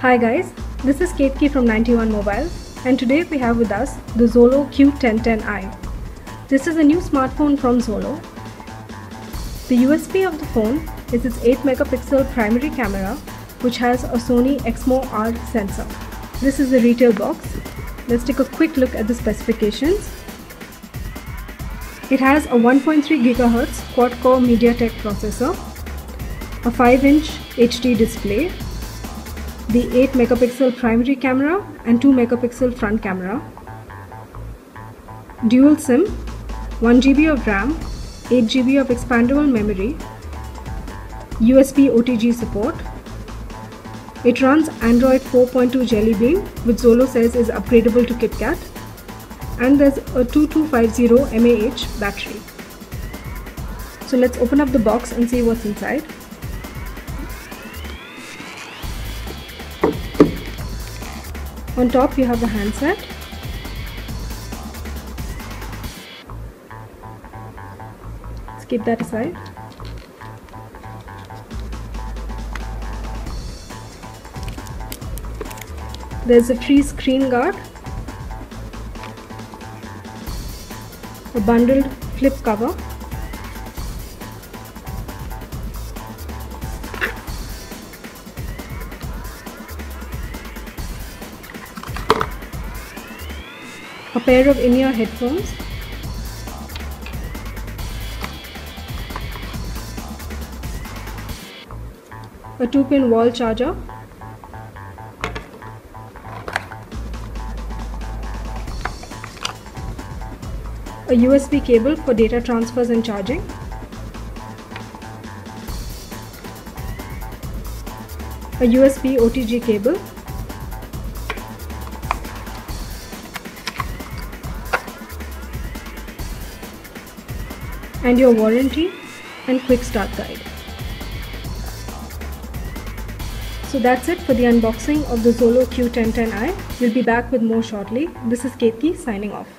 Hi guys, this is Ketki from 91 Mobile and today we have with us the Xolo Q1010i. This is a new smartphone from Xolo. The USP of the phone is its 8 megapixel primary camera which has a Sony Exmor R sensor. This is the retail box. Let's take a quick look at the specifications. It has a 1.3 GHz quad-core MediaTek processor, a 5-inch HD display, the 8 megapixel primary camera and 2 megapixel front camera, dual SIM, 1 GB of RAM, 8 GB of expandable memory, USB OTG support. It runs Android 4.2 Jelly Bean, which Xolo says is upgradable to KitKat and there's a 2250 mAh battery. So let's open up the box and see what's inside. On top you have the handset. Let's keep that aside. There's a free screen guard a bundled flip cover. A pair of in-ear headphones. A 2-pin wall charger a USB cable for data transfers and charging, a USB OTG cable, and your warranty and quick start guide. So that's it for the unboxing of the Xolo Q1010i. We'll be back with more shortly. This is Ketki signing off.